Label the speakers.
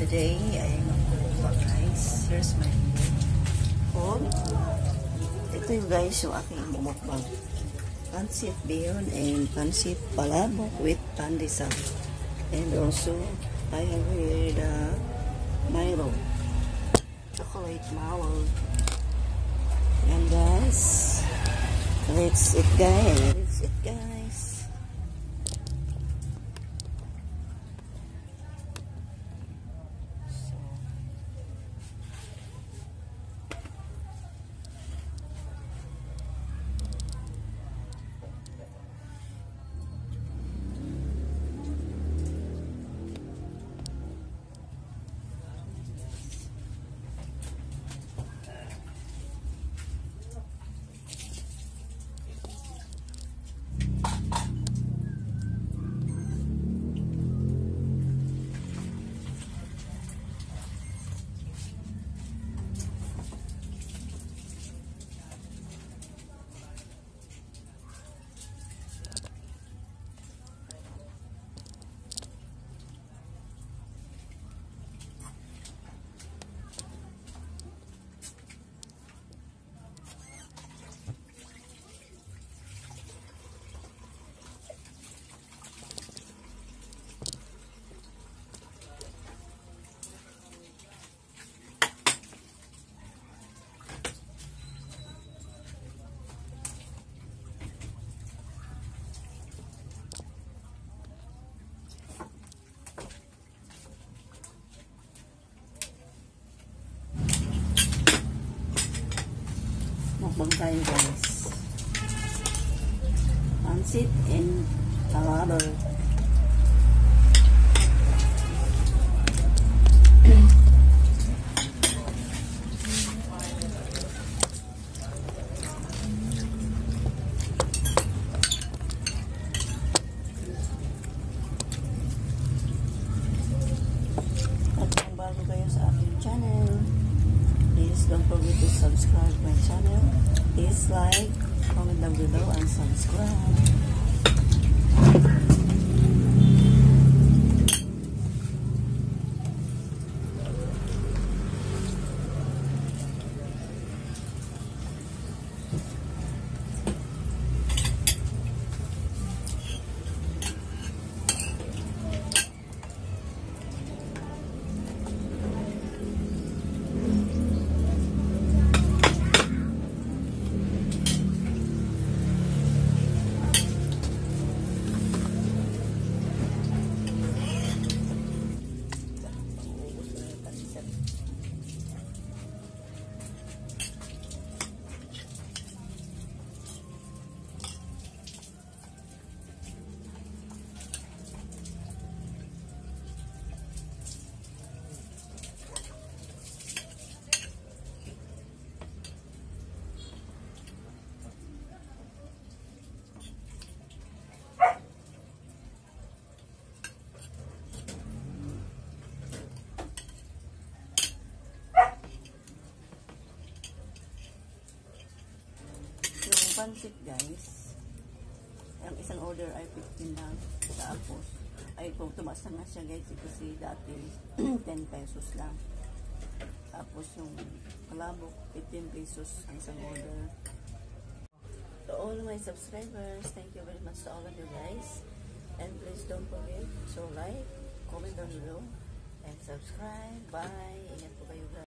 Speaker 1: today ay magkukuha guys here's my food ito yung guys yung aking bumukbang. Pansit bihon and pansit palabok with pandesal. And also I have here the Milo. Chocolate Milo and guys let's eat guys. Let's eat guys Mukbang tayo guys. Pansit and palabok. At kung bago kayo sa aking channel, please don't forget to subscribe my channel. Please like, comment down below, and subscribe. Pansit guys, ang isang order ay 15 lang. Tapos, ay kung tumaas na siya guys, kasi dati 10 pesos lang. Tapos yung palabok, 15 pesos ang isang order. To all my subscribers, thank you very much to all of you guys. And please don't forget to like, comment down below, and subscribe. Bye! Ingat po kayo guys.